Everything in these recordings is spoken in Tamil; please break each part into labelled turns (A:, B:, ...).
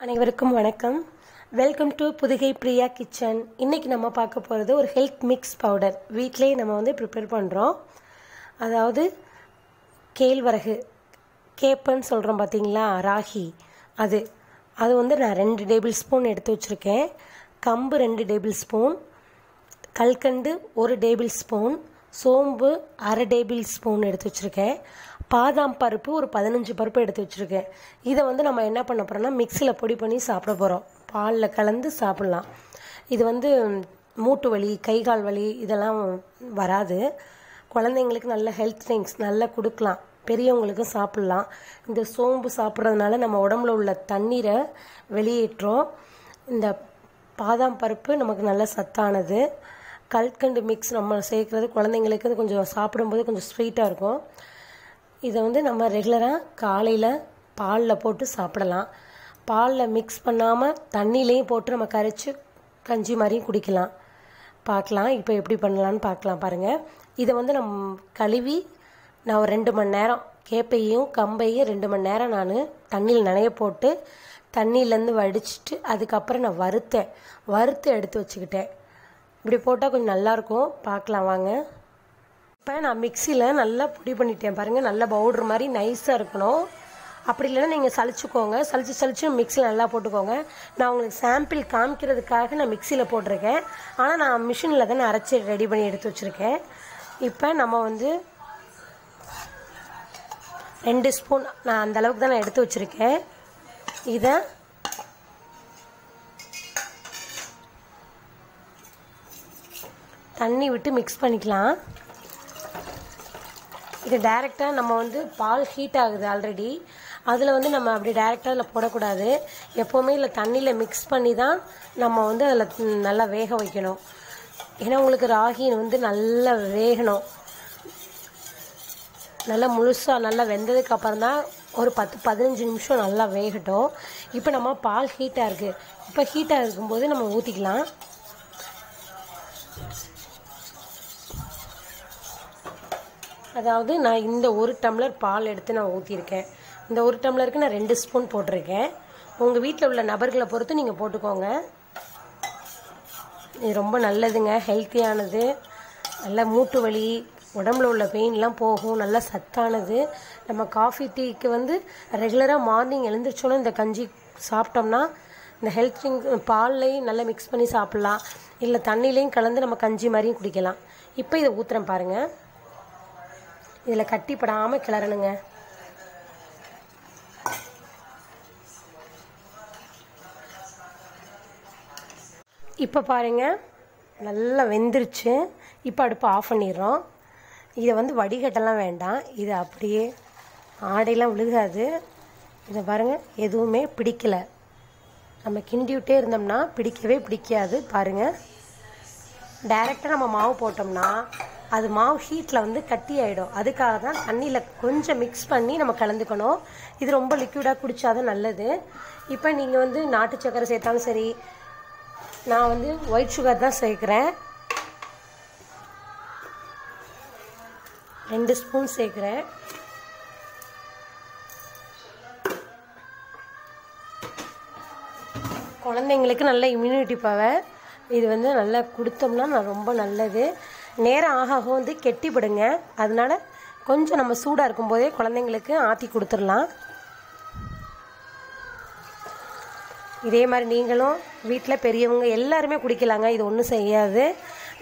A: அனைவருக்கும் வணக்கம். Welcome to Pudugai Priya kitchen. இன்றைக்கி நம்ம பார்க்க போகிறது ஒரு ஹெல்த் மிக்ஸ் பவுடர் வீட்டிலேயே நம்ம வந்து ப்ரிப்பேர் பண்ணுறோம் அதாவது கேழ்வரகு கேப்பன்னு சொல்கிறோம் பார்த்தீங்களா ராகி. அது அது வந்து நான் ரெண்டு டேபிள் ஸ்பூன் எடுத்து வச்சுருக்கேன். கம்பு ரெண்டு டேபிள் ஸ்பூன் கல்கண்டு ஒரு டேபிள் ஸ்பூன் சோம்பு அரை டேபிள் ஸ்பூன் எடுத்து வச்சுருக்கேன். பாதாம் பருப்பு ஒரு பதினஞ்சு பருப்பு எடுத்து வச்சுருக்கேன். இதை வந்து நம்ம என்ன பண்ண போகிறோம்னா மிக்சியில் பொடி பண்ணி சாப்பிட போகிறோம் பாலில் கலந்து சாப்பிட்லாம். இது வந்து மூட்டு வலி கை கால் வலி இதெல்லாம் வராது. குழந்தைங்களுக்கு நல்ல ஹெல்த் ட்ரிங்க்ஸ் நல்லா கொடுக்கலாம். பெரியவங்களுக்கும் சாப்பிட்லாம். இந்த சோம்பு சாப்பிட்றதுனால நம்ம உடம்புல உள்ள தண்ணீரை வெளியேற்றோம். இந்த பாதாம் பருப்பு நமக்கு நல்ல சத்தானது. கல்கண்டு மிக்ஸ் நம்ம சேர்க்குறது குழந்தைங்களுக்கு கொஞ்சம் சாப்பிடும்போது கொஞ்சம் ஸ்வீட்டாக இருக்கும். இதை வந்து நம்ம ரெகுலராக காலையில் பாலில் போட்டு சாப்பிடலாம். பாலில் மிக்ஸ் பண்ணாமல் தண்ணியிலையும் போட்டு நம்ம கரைச்சி கஞ்சி மாதிரியும் குடிக்கலாம். பார்க்கலாம் இப்போ எப்படி பண்ணலான்னு பார்க்கலாம் பாருங்கள் இதை வந்து நம் கழுவி நான் ஒரு ரெண்டு மணி நேரம் கேப்பையும் கம்பையும் ரெண்டு மணி நேரம் நான் தண்ணியில் நனைய போட்டு தண்ணியிலேருந்து வடிச்சிட்டு அதுக்கப்புறம் நான் வறுத்தேன். வறுத்து எடுத்து வச்சுக்கிட்டேன். இப்படி போட்டால் கொஞ்சம் நல்லாயிருக்கும் பார்க்கலாம் வாங்க. இப்போ நான் மிக்சியில் நல்லா பொடி பண்ணிட்டேன். பாருங்கள் நல்ல பவுட்ரு மாதிரி நைஸாக இருக்கணும். அப்படி இல்லைன்னா நீங்கள் சளிச்சுக்கோங்க. சளிச்சு சளிச்சு மிக்சியில் நல்லா போட்டுக்கோங்க. நான் உங்களுக்கு சாம்பிள் காமிக்கிறதுக்காக நான் மிக்சியில் போட்டிருக்கேன். ஆனால் நான் மிஷினில் தான் அரைச்சி ரெடி பண்ணி எடுத்து வச்சுருக்கேன். இப்போ நம்ம வந்து ரெண்டு ஸ்பூன் நான் அந்த அளவுக்கு தான் நான் எடுத்து வச்சுருக்கேன். இதை தண்ணி விட்டு மிக்ஸ் பண்ணிக்கலாம். இது டைரெக்டாக நம்ம வந்து பால் ஹீட் ஆகுது ஆல்ரெடி அதில் வந்து நம்ம அப்படி டைரெக்டாக அதில் போடக்கூடாது. எப்போவுமே இல்லை தண்ணியில் மிக்ஸ் பண்ணி தான் நம்ம வந்து அதில் நல்லா வேக வைக்கணும். ஏன்னா உங்களுக்கு ராகி வந்து நல்லா வேகணும். நல்லா முழுசாக நல்லா வெந்ததுக்கு அப்புறம் தான் ஒரு பத்து பதினஞ்சு நிமிஷம் நல்லா வேகட்டும். இப்போ நம்ம பால் ஹீட்டாக இருக்குது இப்போ ஹீட்டாக இருக்கும்போது நம்ம ஊற்றிக்கலாம் அதாவது நான் இந்த ஒரு டம்ளர் பால் எடுத்து நான் ஊற்றிருக்கேன் இந்த ஒரு டம்ளருக்கு நான் ரெண்டு ஸ்பூன் போட்டிருக்கேன். உங்கள் வீட்டில் உள்ள நபர்களை பொறுத்து நீங்கள் போட்டுக்கோங்க. இது ரொம்ப நல்லதுங்க. ஹெல்த்தியானது நல்ல மூட்டு வலி உடம்புல உள்ள பெயின்லாம் போகும். நல்லா சத்தானது. நம்ம காஃபி டீக்கு வந்து ரெகுலராக மார்னிங் எழுந்திரிச்சோன்னே இந்த கஞ்சி சாப்பிட்டோம்னா இந்த ஹெல்த் ட்ரிங்க் பால்லையும் நல்லா மிக்ஸ் பண்ணி சாப்பிட்லாம். இல்லை தண்ணிலையும் கலந்து நம்ம கஞ்சி மாதிரியும் குடிக்கலாம். இப்போ இதை ஊற்றுறேன் பாருங்கள் இதில் கட்டிப்படாமல் கிளறணுங்க. இப்போ பாருங்க நல்லா வெந்துருச்சு. இப்போ அடுப்பு ஆஃப் பண்ணிடுறோம். இதை வந்து வடிகட்டெல்லாம் வேண்டாம். இது அப்படியே ஆடையெல்லாம் விழுகாது. இதை பாருங்கள் எதுவுமே பிடிக்கலை. நம்ம கிண்டிவிட்டே இருந்தோம்னா பிடிக்கவே பிடிக்காது. பாருங்கள் டைரெக்டாக நம்ம மாவு போட்டோம்னா அது மாவு ஹீட்டில் வந்து கட்டி ஆகிடும் அதுக்காக தான் தண்ணியில் கொஞ்சம் மிக்ஸ் பண்ணி நம்ம கலந்துக்கணும். இது ரொம்ப லிக்விடாக குடித்தாதான் நல்லது. இப்போ நீங்கள் வந்து நாட்டு சக்கரை சேர்த்தாலும் சரி நான் வந்து ஒயிட் சுகர் தான் சேர்க்குறேன். ரெண்டு ஸ்பூன் சேர்க்குறேன். குழந்தைங்களுக்கு நல்ல இம்யூனிட்டி பவர் இது வந்து நல்லா கொடுத்தோம்னா நான் ரொம்ப நல்லது. நேரம் ஆக ஆக வந்து கெட்டிப்படுங்க அதனால கொஞ்சம் நம்ம சூடாக இருக்கும்போதே குழந்தைங்களுக்கு ஆற்றி கொடுத்துடலாம். இதே மாதிரி நீங்களும் வீட்டில் பெரியவங்க எல்லாருமே குடிக்கலாங்க. இது ஒன்றும் செய்யாது.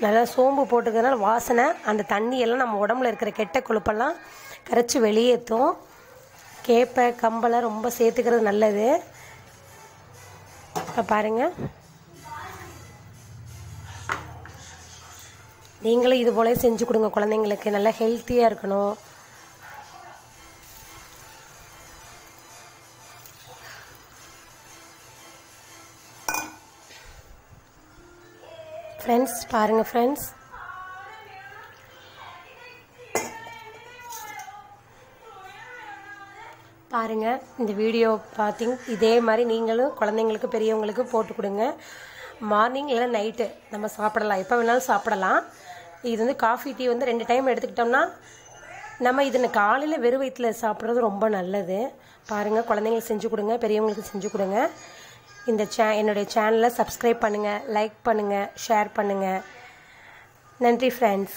A: நல்லா சோம்பு போட்டுக்கிறதுனால வாசனை அந்த தண்ணியெல்லாம் நம்ம உடம்புல இருக்கிற கெட்ட கொழுப்பெல்லாம் கரைச்சி வெளியேற்றும். கேப்பை கம்பெல்லாம் ரொம்ப சேர்த்துக்கிறது நல்லது. இப்போ பாருங்கள் நீங்களும் இது போல செஞ்சு கொடுங்க குழந்தைங்களுக்கு. நல்லா ஹெல்த்தியாக இருக்கணும். ஃப்ரெண்ட்ஸ் பாருங்கள் ஃப்ரெண்ட்ஸ் பாருங்கள் இந்த வீடியோ பார்த்திங் இதே மாதிரி நீங்களும் குழந்தைங்களுக்கு பெரியவங்களுக்கு போட்டு கொடுங்க. மார்னிங் இல்லை நைட்டு நம்ம சாப்பிடலாம். எப்போ வேணாலும் சாப்பிடலாம். இது வந்து காஃபி டீ வந்து ரெண்டு டைம் எடுத்துக்கிட்டோம்னா நம்ம இதில் காலையில் வெறும் வயிற்றில் சாப்பிட்றது ரொம்ப நல்லது. பாருங்கள் குழந்தைங்களுக்கு செஞ்சு கொடுங்க பெரியவங்களுக்கு செஞ்சு கொடுங்க. இந்த சே என்னுடைய சேனலை சப்ஸ்கிரைப் பண்ணுங்கள் லைக் பண்ணுங்கள் ஷேர் பண்ணுங்கள் நன்றி ஃப்ரெண்ட்ஸ்